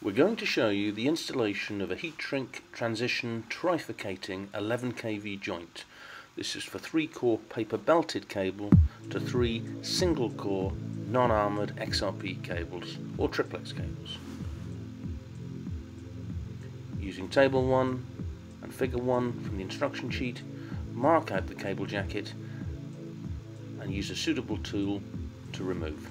We're going to show you the installation of a heat shrink transition trifurcating 11 kV joint. This is for three core paper belted cable to three single core non-armoured XLPE cables or triplex cables. Using table 1 and figure 1 from the instruction sheet, mark out the cable jacket and use a suitable tool to remove.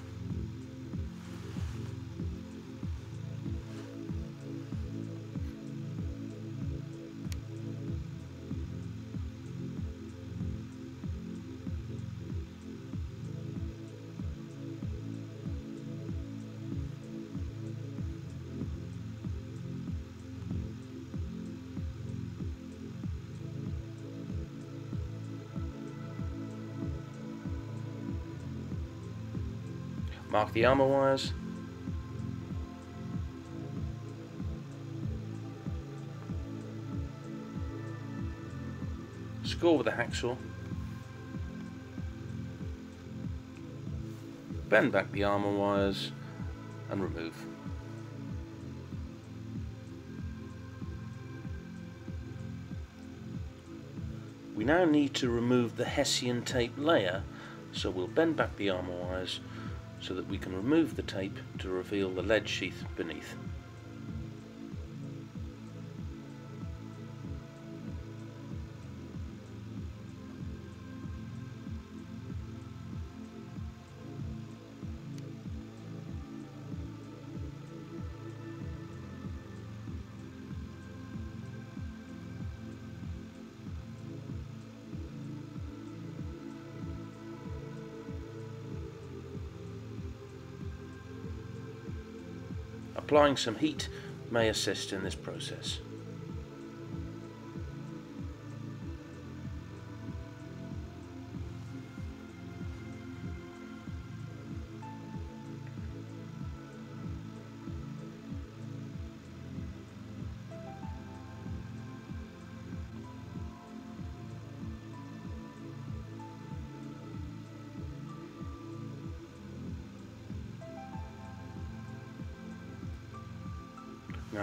Mark the armour wires. Score with a hacksaw. Bend back the armour wires and remove. We now need to remove the Hessian tape layer so we'll bend back the armour wires so that we can remove the tape to reveal the lead sheath beneath. Applying some heat may assist in this process.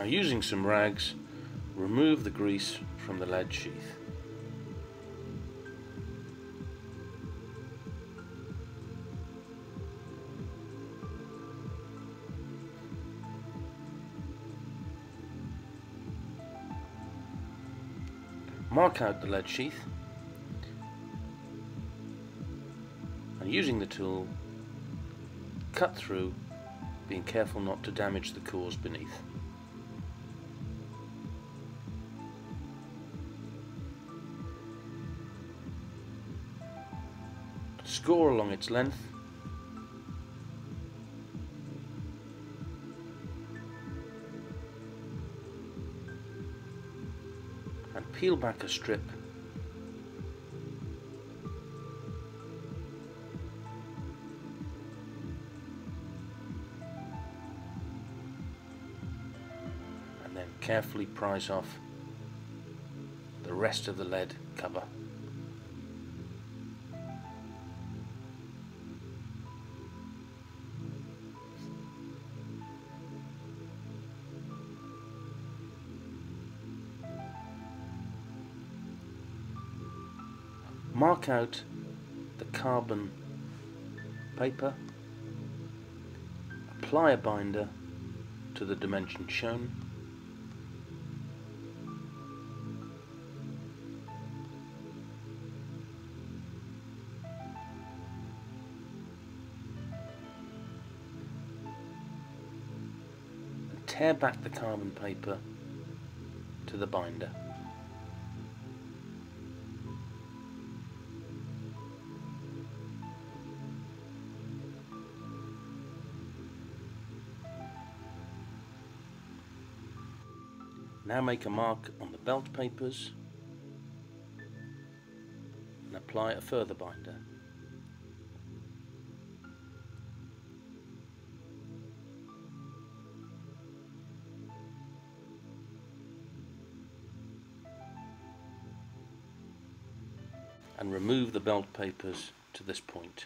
Using some rags, remove the grease from the lead sheath. Mark out the lead sheath and using the tool cut through being careful not to damage the cores beneath. Score along its length and peel back a strip and then carefully prise off the rest of the lead cover. Mark out the carbon paper, apply a binder to the dimension shown, tear back the carbon paper to the binder. Now make a mark on the belt papers and apply a further binder. and remove the belt papers to this point.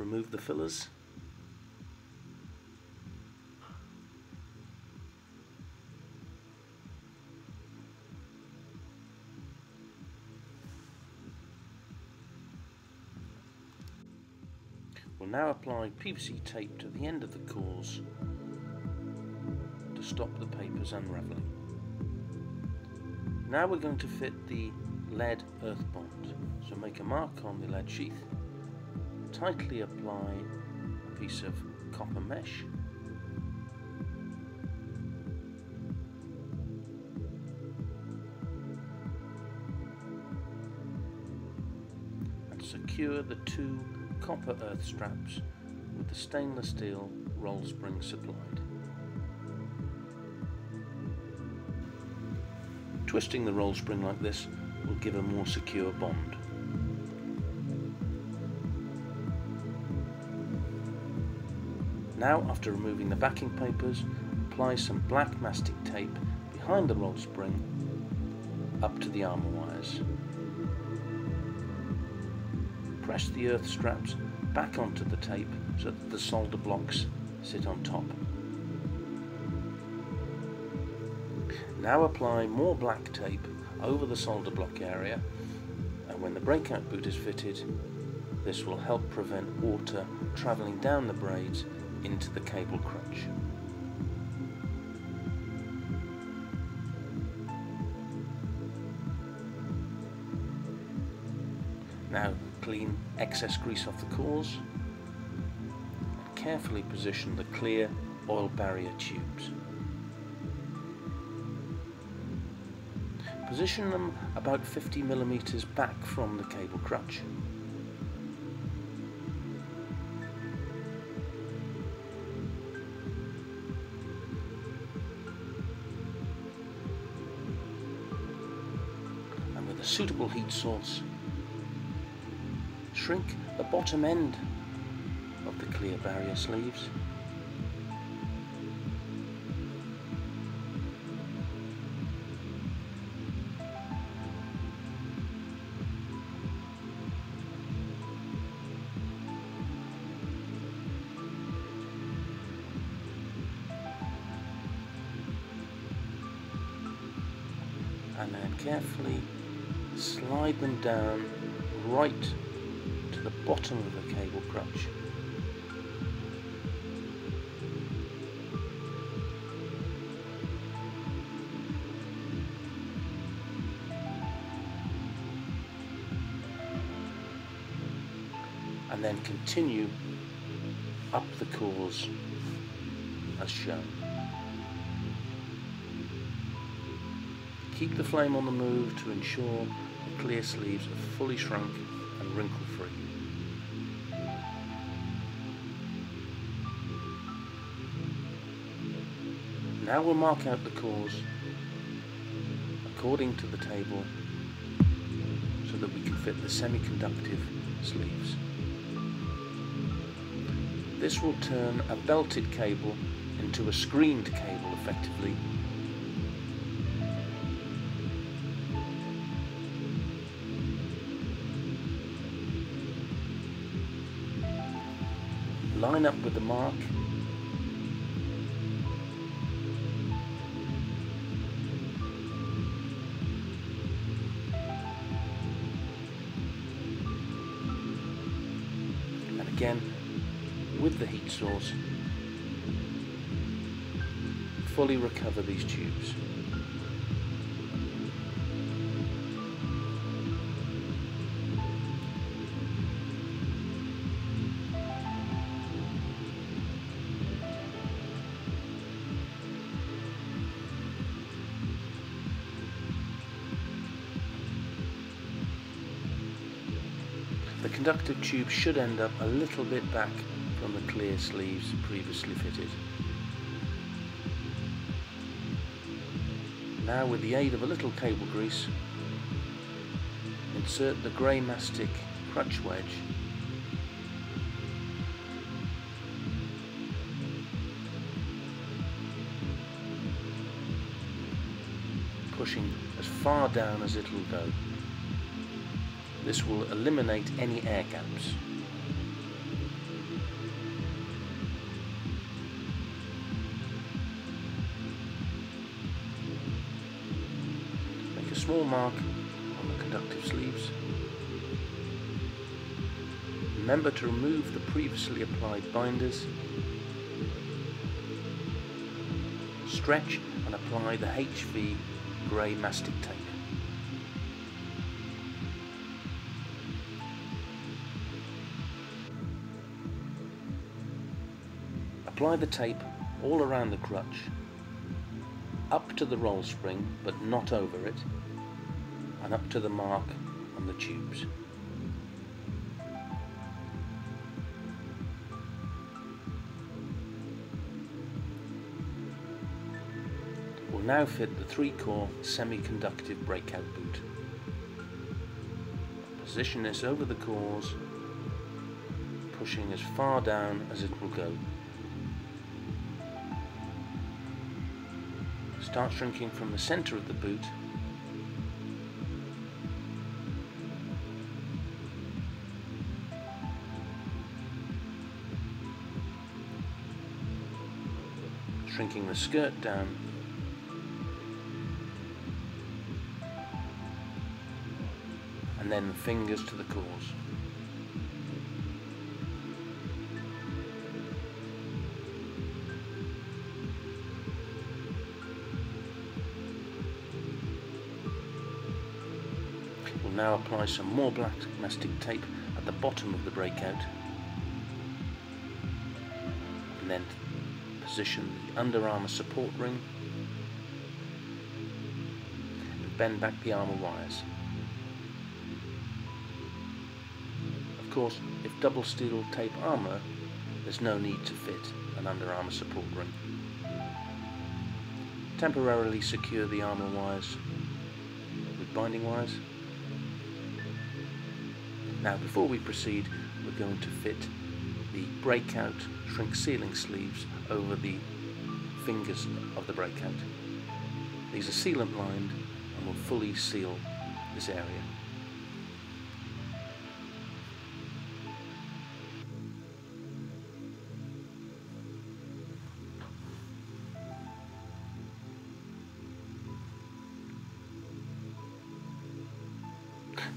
Remove the fillers. We'll now apply PVC tape to the end of the cores to stop the papers unravelling. Now we're going to fit the lead earth bond. So make a mark on the lead sheath, tightly apply a piece of copper mesh and secure the two copper earth straps with the stainless steel roll spring supplied. Twisting the roll spring like this will give a more secure bond. Now after removing the backing papers, apply some black mastic tape behind the roll spring up to the armour wires. Press the earth straps back onto the tape so that the solder blocks sit on top. Now apply more black tape over the solder block area and when the breakout boot is fitted this will help prevent water travelling down the braids into the cable crutch. Now clean excess grease off the cores and carefully position the clear oil barrier tubes. Position them about 50 millimeters back from the cable crutch. Suitable heat source, shrink the bottom end of the clear barrier sleeves. And then carefully slide them down right to the bottom of the cable crutch. And then continue up the cores as shown. Keep the flame on the move to ensure clear sleeves are fully shrunk and wrinkle free. Now we'll mark out the cores according to the table so that we can fit the semi-conductive sleeves. This will turn a belted cable into a screened cable effectively line up with the mark. And again with the heat source fully recover these tubes The tube should end up a little bit back from the clear sleeves previously fitted. Now with the aid of a little cable grease, insert the grey mastic crutch wedge pushing as far down as it will go. This will eliminate any air gaps. Make a small mark on the conductive sleeves. Remember to remove the previously applied binders. Stretch and apply the HV grey mastic tape. Apply the tape all around the crutch, up to the roll spring but not over it, and up to the mark on the tubes. We'll now fit the three-core semi-conductive breakout boot. Position this over the cores, pushing as far down as it will go. Start shrinking from the center of the boot shrinking the skirt down and then fingers to the cores. Now apply some more black mastic tape at the bottom of the breakout and then position the Under Armour support ring and bend back the armour wires. Of course, if double steel tape armour, there's no need to fit an Under Armour support ring. Temporarily secure the armour wires with binding wires. Now before we proceed, we're going to fit the breakout shrink sealing sleeves over the fingers of the breakout. These are sealant lined and will fully seal this area.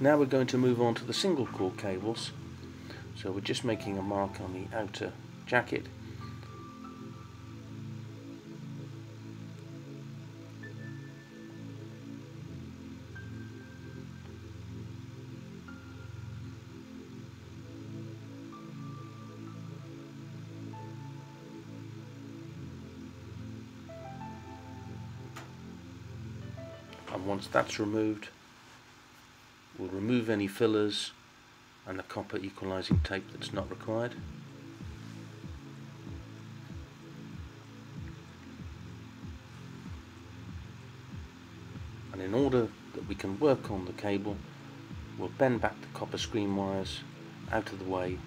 Now we're going to move on to the single core cables. So we're just making a mark on the outer jacket. And once that's removed, We'll remove any fillers and the copper equalizing tape that's not required. And in order that we can work on the cable, we'll bend back the copper screen wires out of the way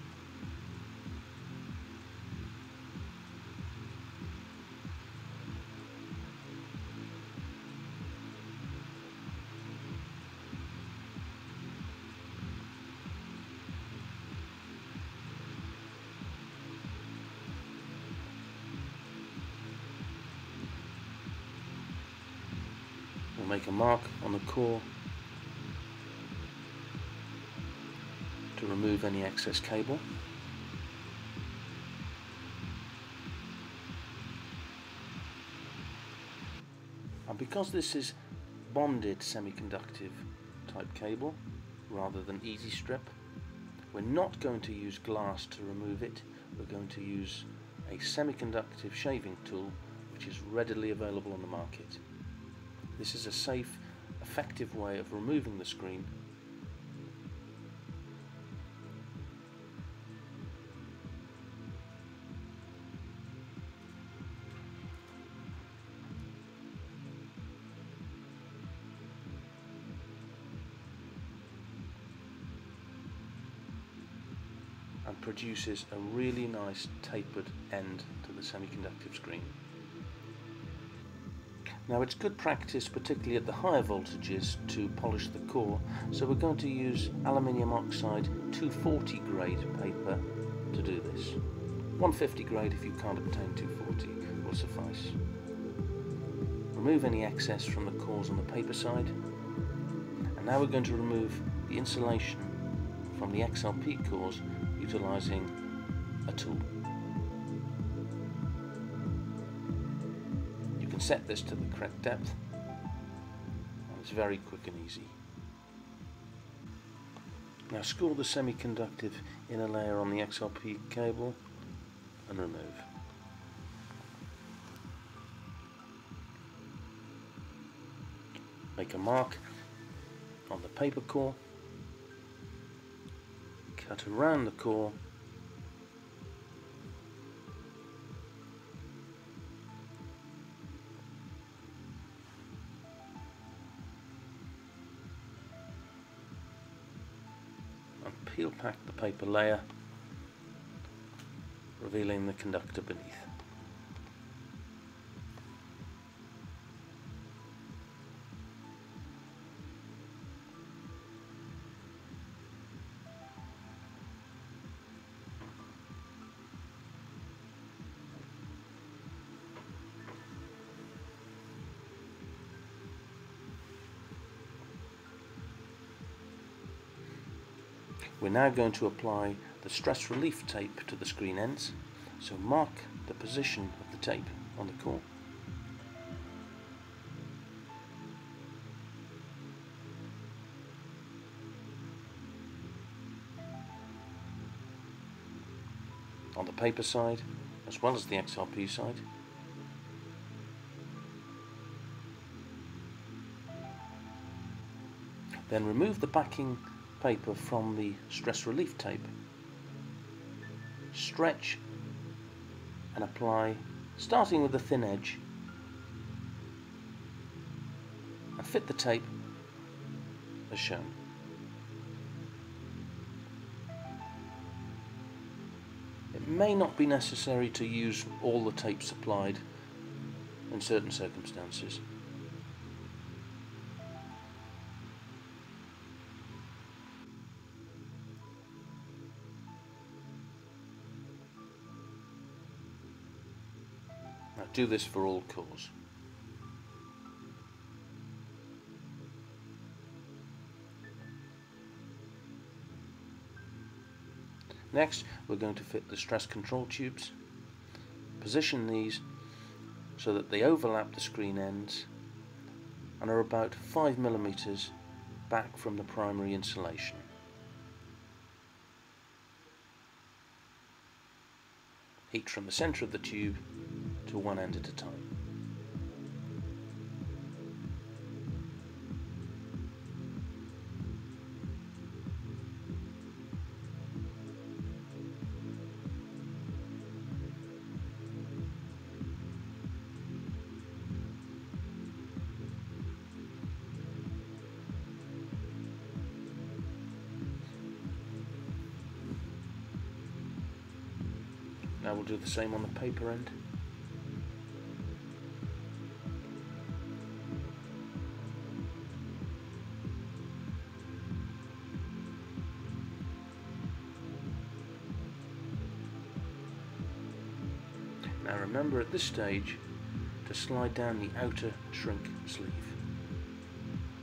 mark on the core to remove any excess cable. And because this is bonded semiconductive type cable rather than easy strip, we're not going to use glass to remove it, we're going to use a semiconductive shaving tool which is readily available on the market. This is a safe, effective way of removing the screen and produces a really nice tapered end to the semiconductive screen. Now it's good practice, particularly at the higher voltages, to polish the core, so we're going to use aluminium oxide 240 grade paper to do this. 150 grade if you can't obtain 240 will suffice. Remove any excess from the cores on the paper side And Now we're going to remove the insulation from the XLP cores utilizing a tool. Set this to the correct depth and it's very quick and easy. Now score the semiconductive inner layer on the XLP cable and remove. Make a mark on the paper core, cut around the core peel back the paper layer, revealing the conductor beneath. We're now going to apply the stress relief tape to the screen ends, so mark the position of the tape on the core. On the paper side, as well as the XLPE side. Then remove the backing paper from the stress relief tape. Stretch and apply, starting with the thin edge, and fit the tape as shown. It may not be necessary to use all the tape supplied in certain circumstances. Do this for all cores. Next, we're going to fit the stress control tubes. Position these so that they overlap the screen ends and are about 5 millimeters back from the primary insulation. Heat from the center of the tube to one end at a time. Now we'll do the same on the paper end. Remember at this stage to slide down the outer shrink sleeve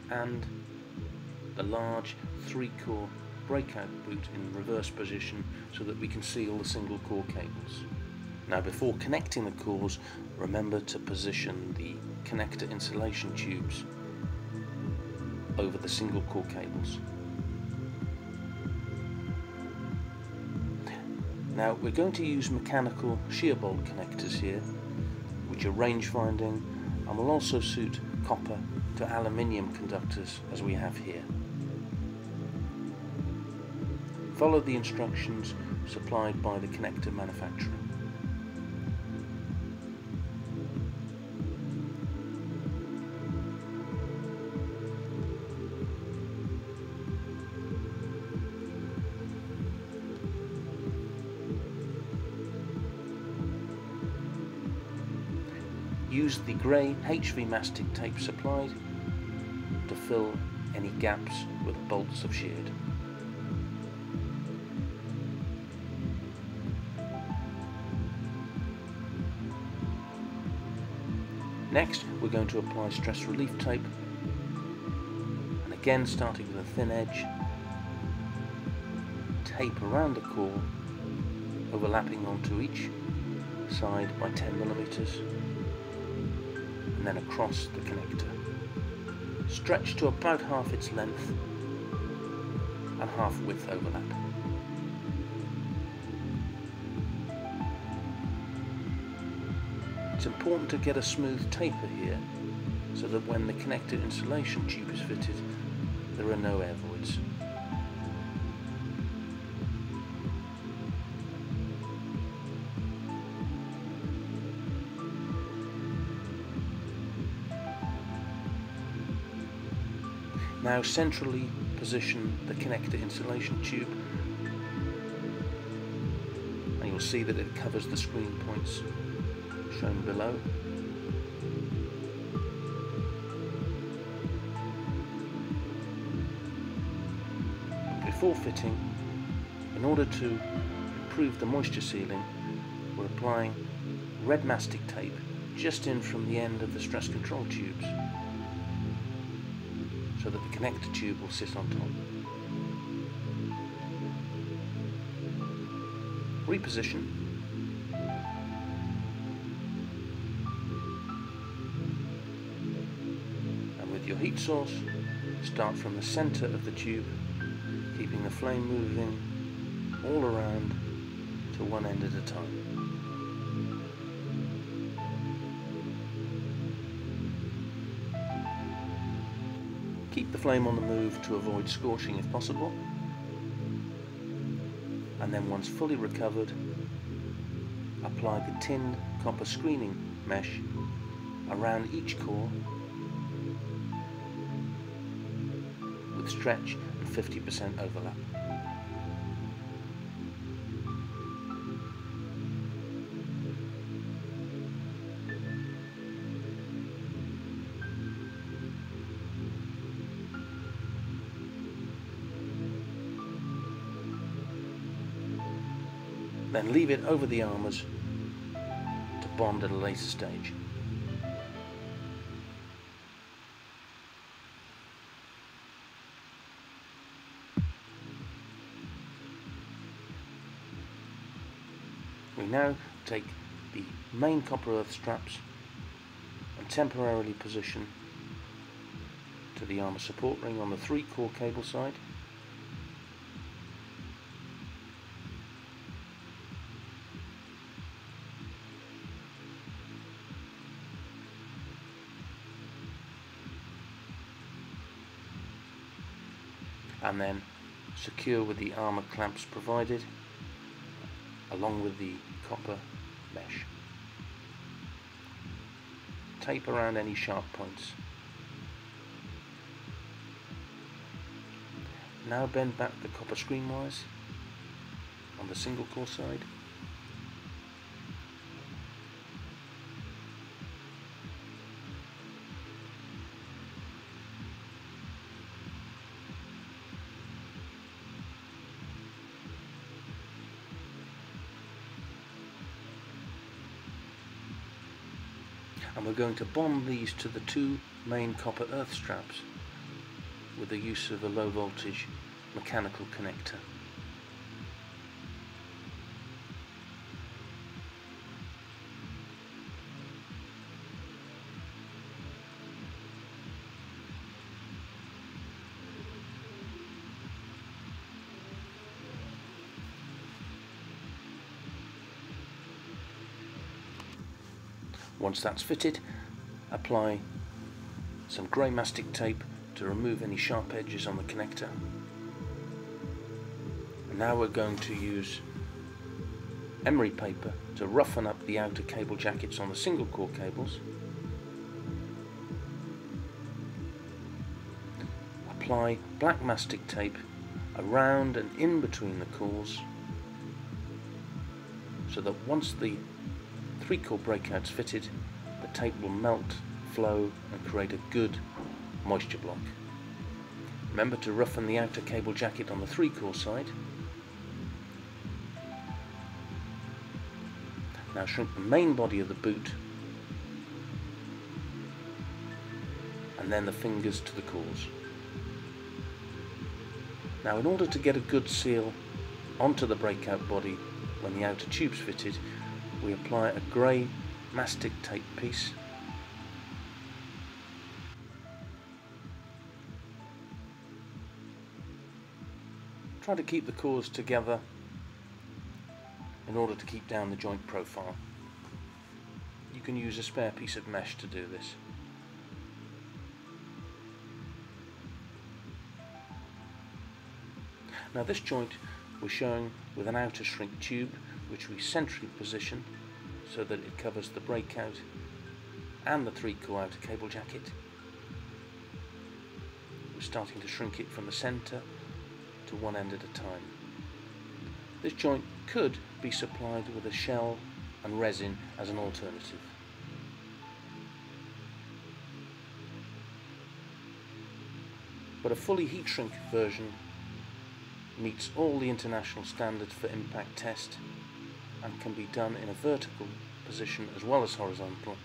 and the large three core breakout boot in reverse position so that we can seal the single core cables. Now before connecting the cores remember to position the connector insulation tubes over the single core cables. Now we're going to use mechanical shear bolt connectors here which are range finding and will also suit copper to aluminium conductors as we have here. Follow the instructions supplied by the connector manufacturer. Use the grey HV mastic tape supplied to fill any gaps the bolts have sheared. Next we're going to apply stress relief tape and Again starting with a thin edge, tape around the core, overlapping onto each side by 10 millimeters, and then across the connector. Stretch to about half its length and half width overlap. It's important to get a smooth taper here so that when the connector insulation tube is fitted there are no air voids. Now centrally position the connector insulation tube and you'll see that it covers the screen points shown below. Before fitting, in order to improve the moisture sealing, we're applying red mastic tape just in from the end of the stress control tubes so that the connector tube will sit on top. Reposition. And with your heat source, start from the center of the tube, keeping the flame moving all around to one end at a time. Keep the flame on the move to avoid scorching if possible. And then once fully recovered, apply the tinned copper screening mesh around each core with stretch and 50% overlap. Then leave it over the armours to bond at a later stage. We now take the main copper earth straps and temporarily position to the armour support ring on the three core cable side and then secure with the armour clamps provided along with the copper mesh. Tape around any sharp points. Now bend back the copper screen wires on the single core side we're going to bond these to the two main copper earth straps with the use of a low voltage mechanical connector. Once that's fitted, apply some grey mastic tape to remove any sharp edges on the connector. Now we're going to use emery paper to roughen up the outer cable jackets on the single core cables. Apply black mastic tape around and in between the cores so that once the three core breakouts fitted, the tape will melt, flow and create a good moisture block. Remember to roughen the outer cable jacket on the three core side. Now shrink the main body of the boot and then the fingers to the cores. Now in order to get a good seal onto the breakout body when the outer tube's fitted, we apply a grey mastic tape piece Try to keep the cores together in order to keep down the joint profile. You can use a spare piece of mesh to do this. Now this joint we're showing with an outer shrink tube which we centrally position so that it covers the breakout and the three core outer cable jacket. We're starting to shrink it from the centre to one end at a time. This joint could be supplied with a shell and resin as an alternative. But a fully heat shrink version meets all the international standards for impact test and can be done in a vertical position as well as horizontal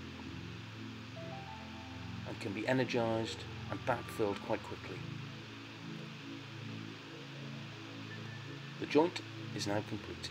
and can be energized and backfilled quite quickly. The joint is now complete.